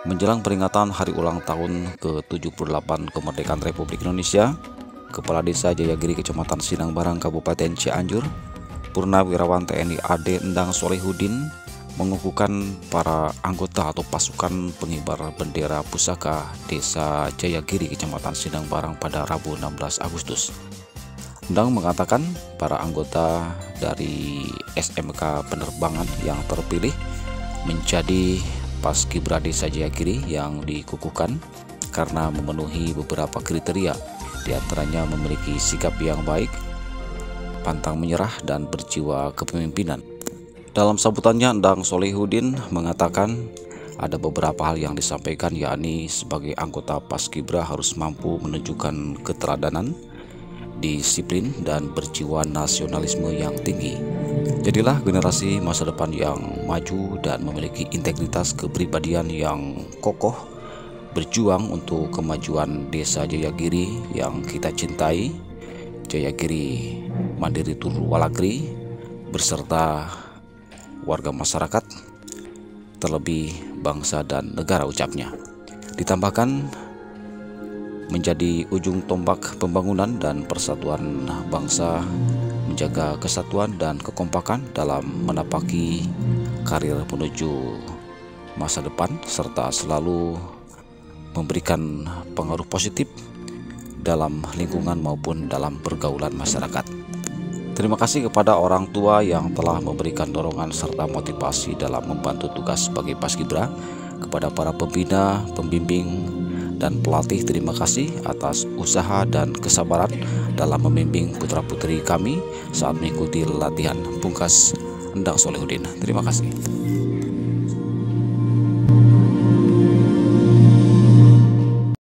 Menjelang peringatan hari ulang tahun ke-78 kemerdekaan Republik Indonesia, Kepala Desa Jayagiri Kecamatan Sinang Barang Kabupaten Cianjur, Purnawirawan TNI AD Endang Solehudin mengukuhkan para anggota atau pasukan pengibar bendera pusaka Desa Jayagiri Kecamatan Sinang Barang pada Rabu 16 Agustus. Endang mengatakan para anggota dari SMK penerbangan yang terpilih menjadi Paskibra Desa Jayagiri yang dikukuhkan karena memenuhi beberapa kriteria di antaranya memiliki sikap yang baik, pantang menyerah dan berjiwa kepemimpinan. Dalam sambutannya, Endang Solehudin mengatakan ada beberapa hal yang disampaikan yakni sebagai anggota Paskibra harus mampu menunjukkan keteladanan, disiplin, dan berjiwa nasionalisme yang tinggi. Jadilah generasi masa depan yang maju dan memiliki integritas kepribadian yang kokoh, berjuang untuk kemajuan desa Jayagiri yang kita cintai, Jayagiri Mandiri Turu Walagri, beserta warga masyarakat, terlebih bangsa dan negara ucapnya. Ditambahkan menjadi ujung tombak pembangunan dan persatuan bangsa menjaga kesatuan dan kekompakan dalam menapaki karir menuju masa depan serta selalu memberikan pengaruh positif dalam lingkungan maupun dalam pergaulan masyarakat. Terima kasih kepada orang tua yang telah memberikan dorongan serta motivasi dalam membantu tugas sebagai paskibra, kepada para pembina, pembimbing, dan pelatih terima kasih atas usaha dan kesabaran dalam membimbing putra-putri kami saat mengikuti latihan pungkas Endang Solehudin. Terima kasih.